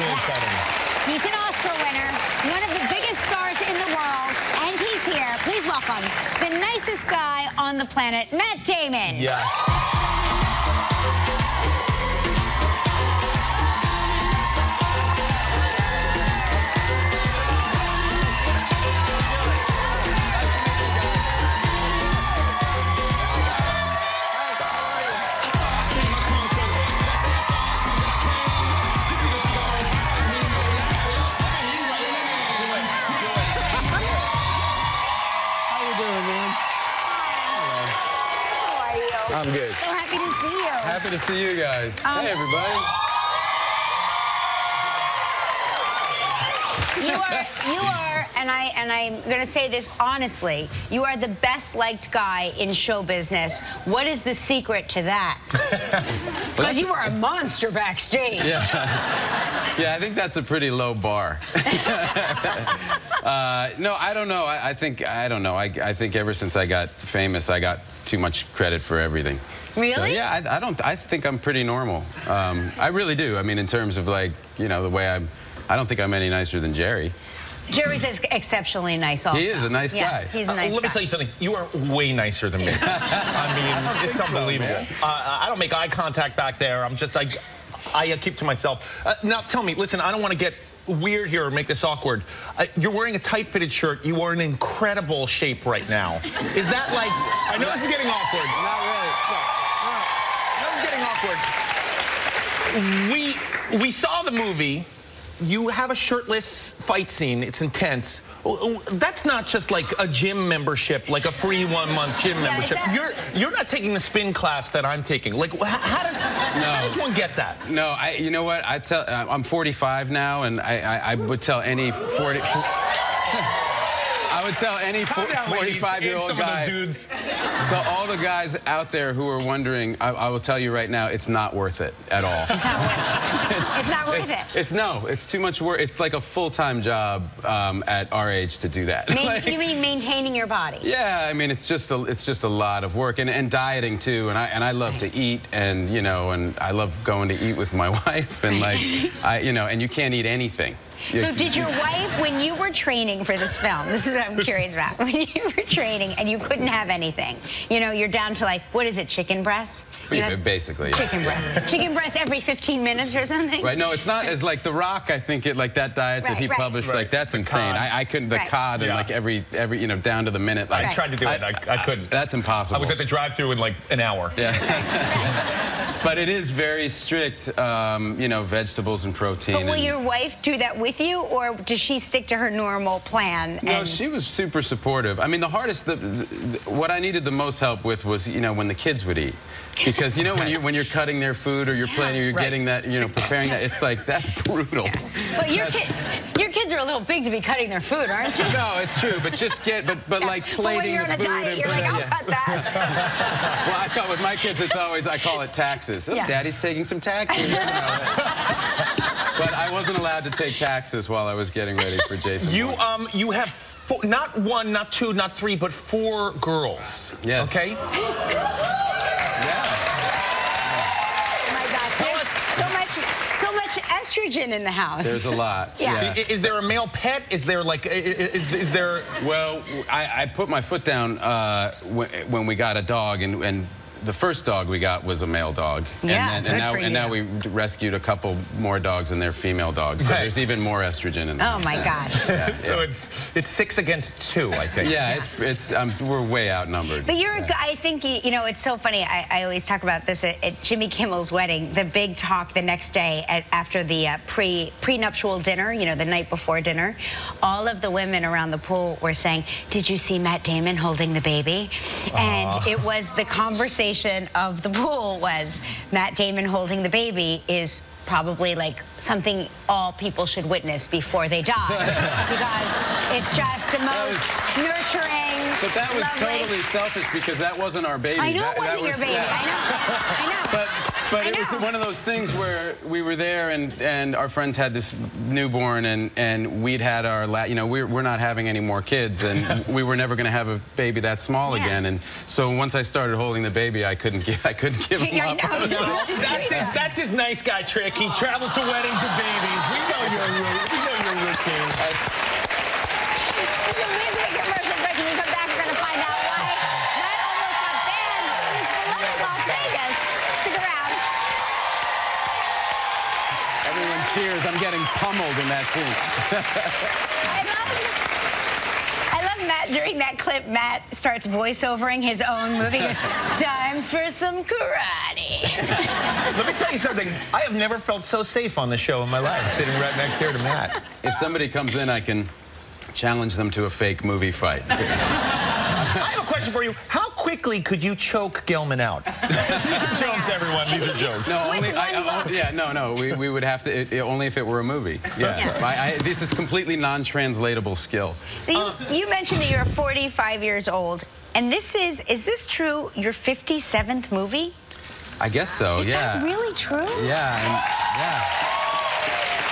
He's an Oscar winner, one of the biggest stars in the world, and he's here. Please welcome the nicest guy on the planet, Matt Damon. Yeah. See you guys. Um, hey, everybody. You are, you are, and I and I'm going to say this honestly. You are the best liked guy in show business. What is the secret to that? Because you were a monster backstage. Yeah. yeah, I think that's a pretty low bar. uh, no, I don't know. I, I think I don't know. I, I think ever since I got famous, I got too much credit for everything. Really? So, yeah, I, I don't. I think I'm pretty normal. Um, I really do. I mean, in terms of like, you know, the way I'm. I don't think I'm any nicer than Jerry. Jerry's ex- exceptionally nice. Also, He is a nice yes, guy. he's a Uh, nice let me tell you something. You are way nicer than me. I mean, it's unbelievable. man. uh, I don't make eye contact back there. I'm just, I, I uh, keep to myself. Uh, now, tell me, listen, I don't want to get weird here or make this awkward. Uh, you're wearing a tight-fitted shirt. You are in incredible shape right now. Is that like, I know this is getting awkward. Not really. I know this is getting awkward. We, we saw the movie. You have a shirtless fight scene. It's intense. That's not just like a gym membership, like a free one-month gym Yeah, membership. that- You're you're not taking the spin class that I'm taking. Like, wh- how does how does one get that? No, I. You know what? I tell. uh, I'm 45 now, and I, I, I would tell any 40. I would tell any Calm down, ladies, 45 year and old some guy. of dudes. So all the guys out there who are wondering, I, I will tell you right now, it's not worth it at all. It's not worth it's, it. It's no, it's too much work. It's like a full-time job um, at our age to do that. Main- Like- you mean maintaining your body? yeah, I mean it's just a it's just a lot of work and, and dieting too. And I and I love to eat and you know and I love going to eat with my wife and like I you know and you can't eat anything. You- So did your wife, when you were training for this film, this is what I'm curious about, when you were training and you couldn't have anything, you know, you're down to like, what is it, chicken breast? You Yeah, basically, yeah. Chicken breast. Chicken breast every 15 minutes or something? Right, no, it's not as like The Rock. I think it like that diet that he right. published, Right. like that's The insane. I, I couldn't the Right. cod and Yeah. like every every you know down to the minute. Like, I tried to do it. I, I couldn't. That's impossible. I was at the drive-through in like an hour. Yeah. but it is very strict, um, you know, vegetables and protein. But will and- your wife do that with you, or does she stick to her normal plan? No, she was super supportive. I mean, the hardest, the, the, the- what I needed the most help with was, you know, when the kids would eat. Because, you know, when you're, when you're cutting their food or you're planning or you're Right. getting that, you know, preparing that, it's like, that's brutal. But your, That's- kid, your kids are a little big to be cutting their food, aren't you? No, it's true, but just get, but, but like But when you're the on a food diet, and you're like, I'll yeah. cut that. Well, I call with my kids, it's always I call it taxes. Oh, Yeah. daddy's taking some taxes. you know. but I wasn't allowed to take taxes while I was getting ready for Jason. You Bourne. um you have four, not one, not two, not three, but four girls. Yes. Okay. Estrogen in the house. There's a lot. Yeah. I- Is there a male pet? Is there like i- i- i- is there? Well, I, I put my foot down uh, when, when we got a dog, and, and the first dog we got was a male dog. Yeah, and, good and now for and now we rescued a couple more dogs, and they're female dogs. So Right. there's even more estrogen in them. Oh my God. so it's it's six against two, I think. Yeah, it's it's um, we're way outnumbered. But you're, a gu- I think, you you know, it's so funny. I, I always talk about this at, at Jimmy Kimmel's wedding, the big talk the next day at, after the uh, pre, prenuptial dinner, you know, the night before dinner. All of the women around the pool were saying, Did you see Matt Damon holding the baby? And it was the conversation of the pool was Matt Damon holding the baby is probably like something all people should witness before they die because it's just the most nurturing But that was lovely- totally selfish because that wasn't our baby. I know That- it wasn't your was- baby. yeah. I know. I know. But but it was one of those things where we were there and and our friends had this newborn and and we'd had our la- you know we're we're not having any more kids and we were never going to have a baby that small Yeah. again and so once I started holding the baby I couldn't give I couldn't give him I up. know. That's his that's his nice guy trick. He travels to weddings and babies. We know your we know your routine. It's a music commercial break. When we come back, we're going to find out why Matt almost got banned from his beloved Las Vegas. Stick around. Everyone cheers. I'm getting pummeled in that scene. I love Matt during that clip. Matt starts voiceovering his own movie. He goes, "Time for some karate." Let me tell you something. I have never felt so safe on the show in my life, sitting right next here to Matt. If somebody comes in, I can challenge them to a fake movie fight. I have a question for you. How quickly could you choke Gelman out? These are jokes, everyone. These are jokes. No, only I, one I- look. yeah, no, no. We, we would have to it, it- only if it were a movie. Yeah, Yeah. I, I, this is completely non-translatable skill. You, you mentioned that you're 45 years old, and this is, is this true, your 57th movie? I guess so. Is yeah. that really true? Yeah. And, yeah.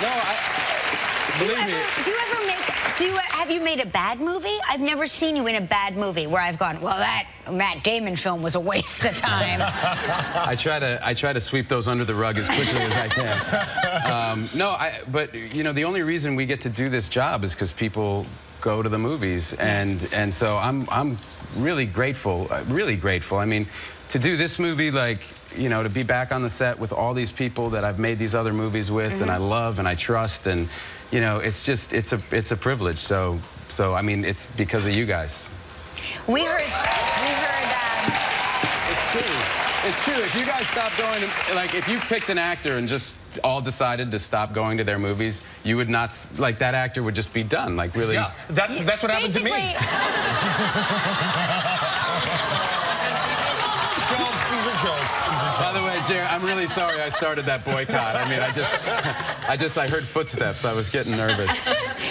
No, I Do you believe me. ever, do you ever make, do you, have you made a bad movie? I've never seen you in a bad movie where I've gone, well, that Matt Damon film was a waste of time. I try to I try to sweep those under the rug as quickly as I can. Um, no, I, but you know the only reason we get to do this job is because people go to the movies, and and so I'm I'm really grateful, uh, really grateful. I mean, to do this movie, like you know, to be back on the set with all these people that I've made these other movies with, and I love and I trust, and you know, it's just it's a it's a privilege. So so I mean, it's because of you guys. we heard, we heard, um, It's true. It's true. If you guys stopped going to, like, if you picked an actor and just all decided to stop going to their movies, you would not, like, that actor would just be done. Like, really. Yeah, that's that's what happened to me. basically, Jokes. These are jokes. These are By the way, Jerry, I'm really sorry I started that boycott. I mean, I just, I just, I heard footsteps. I was getting nervous.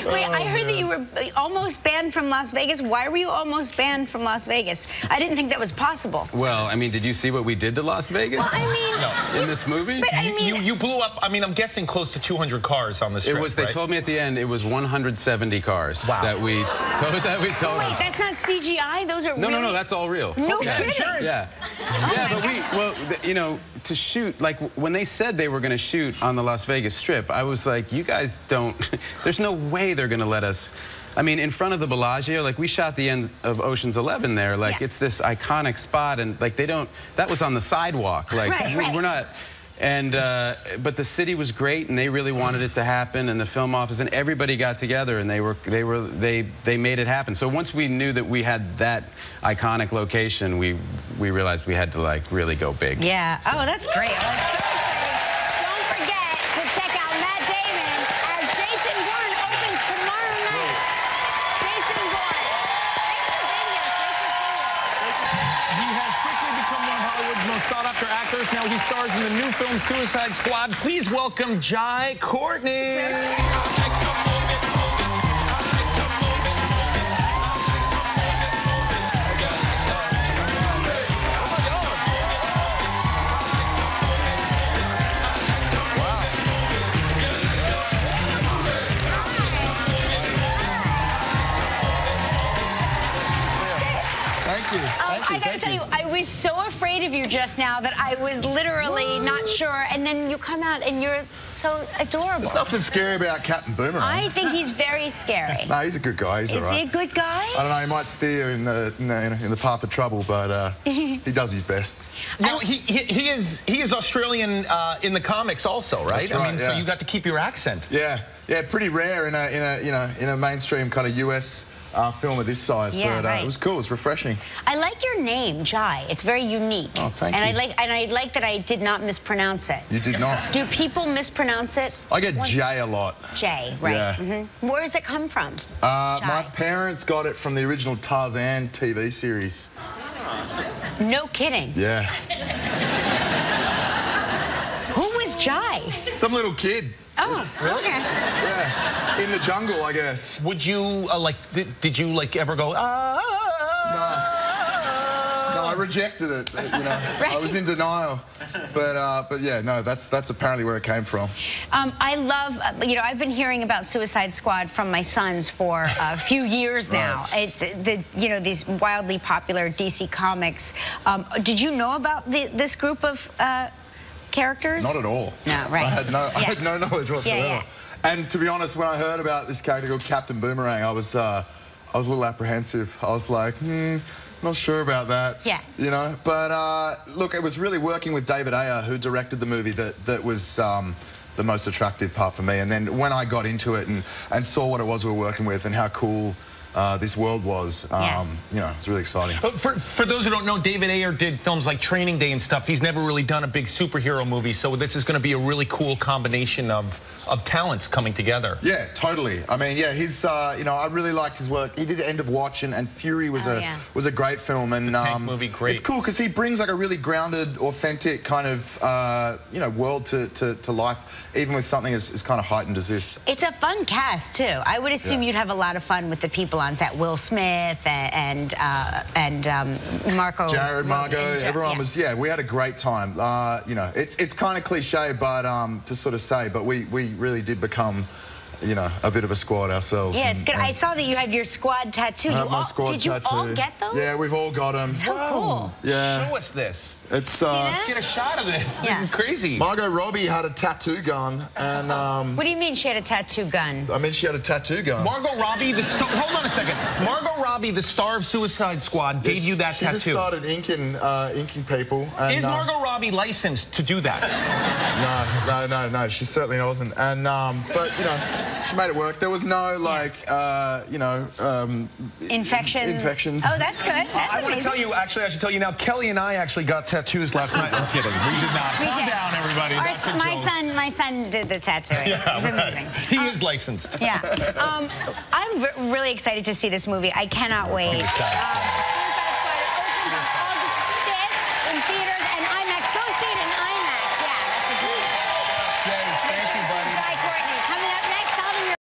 Oh, wait, I heard that you were almost banned from Las Vegas. Why were you almost banned from Las Vegas? I didn't think that was possible. Well, I mean, did you see what we did to Las Vegas I mean, no. in this movie? but I You, mean, you, you blew up. I mean, I'm guessing close to 200 cars on the strip. It was. They right? told me at the end it was 170 cars Wow. that we, so that we told them. wait, that's not CGI. Those are real. No, really... no, no, that's all real. No yeah. kidding. insurance. Yeah. Oh yeah, but we, well, th- you know, to shoot, like, when they said they were going to shoot on the Las Vegas Strip, I was like, you guys don't, there's no way they're going to let us. I mean, in front of the Bellagio, like, we shot the end of Ocean's 11 there. Like, Yeah. it's this iconic spot, and, like, they don't, that was on the sidewalk. Like, Right, we- right. we're not. And uh, but the city was great, and they really wanted it to happen, and the film office and everybody got together, and they were they were they they made it happen. So once we knew that we had that iconic location, we we realized we had to like really go big. Yeah. Oh, that's great. Oh, that's so exciting. Don't forget to check out Matt Damon as Jason Bourne opens tomorrow night. Jason Bourne. Thanks for being here. It's great to see you. He has quickly become one of Hollywood's most sought-after actors. Now he stars in the new film Suicide Squad. Please welcome Jai Courtney. Was so afraid of you just now that I was literally not sure. And then you come out and you're so adorable. There's nothing scary about Captain Boomerang. I think he's very scary. No, he's a good guy. He's Is all he a good guy? I don't know. He might steer in the in the, in the path of trouble, but uh, he does his best. Now he, he he is he is Australian uh, in the comics also, right? That's I mean, right, so you got to keep your accent. Yeah, yeah, pretty rare in a in a you know in a mainstream kind of US uh, film of this size. Yeah, but uh, right. it was cool. It was refreshing. I like your name, Jai. It's very unique. Oh, thank and you. I like and I like that I did not mispronounce it. You did not. Do people mispronounce it? I get One- Jay a lot. Jay, right? Yeah. hmm Where does it come from? Uh, my parents got it from the original Tarzan TV series. No kidding. Yeah, Who was Jai? some little kid. Oh, okay. Yeah, in the jungle, I guess. Would you uh, like? Did, did you like ever go? Ah. No, I rejected it. You know, Right. I was in denial. But uh, but yeah, no, that's that's apparently where it came from. Um, I love, uh, you know, I've been hearing about Suicide Squad from my sons for a few years now. It's the, you know, these wildly popular DC comics. Um, did you know about the, this group of uh, characters? Not at all. No, right. I had no, I had no knowledge whatsoever. yeah. And to be honest, when I heard about this character called Captain Boomerang, I was, uh, I was a little apprehensive. I was like, hmm, not sure about that. Yeah. You know, but uh, look, it was really working with David Ayer, who directed the movie, that that was. Um, the most attractive part for me. And then when I got into it and, and saw what it was we were working with and how cool uh, this world was, um, Yeah. you know, it was really exciting. But for, for those who don't know, David Ayer did films like Training Day and stuff. He's never really done a big superhero movie, so this is going to be a really cool combination of, of talents coming together. Yeah, totally. I mean, yeah, his, uh, you know, I really liked his work. He did End of Watch and, and Fury was Oh, a yeah. was a great film. And um, tank movie, great. It's cool because he brings like a really grounded, authentic kind of, uh, you know, world to, to, to life, even with something as, as kind of heightened as this. It's a fun cast too. I would assume Yeah. you'd have a lot of fun with the people on set. Will Smith and and, uh, and um, Marco. Jared, Margot, Ja- everyone yeah. was, yeah, we had a great time. Uh, you know, it's it's kind of cliche, but um, to sort of say, but we, we really did become, you know, a bit of a squad ourselves. Yeah, it's and- good. I saw that you had your squad tattoo. I You have my all, squad did you tattoo. all get those? Yeah, we've all got them. So cool. Yeah. Show us this. It's uh. Let's get a shot of this. Yeah. This is crazy. Margot Robbie had a tattoo gun, and um, What do you mean she had a tattoo gun? I mean, she had a tattoo gun. Margot Robbie, the star, hold on a second. Margot Robbie, the star of Suicide Squad, gave you that tattoo. she just started inking, uh, inking people. And, Is uh, Margot Robbie licensed to do that? No, no, no, no. She certainly wasn't. And um, but you know, she made it work. There was no like, uh, you know, um, Infections. Infections. Oh, that's good. That's I want to tell you, actually, I should tell you now, Kelly and I actually got tattoos last night. I'm kidding. We did not. We Calm did. down, everybody. Our That's s- a my joke. son, my son did the tattooing. Yeah, it's right. amazing. He Um, is licensed. Yeah. Um, I'm really excited to see this movie. I cannot wait. Suicide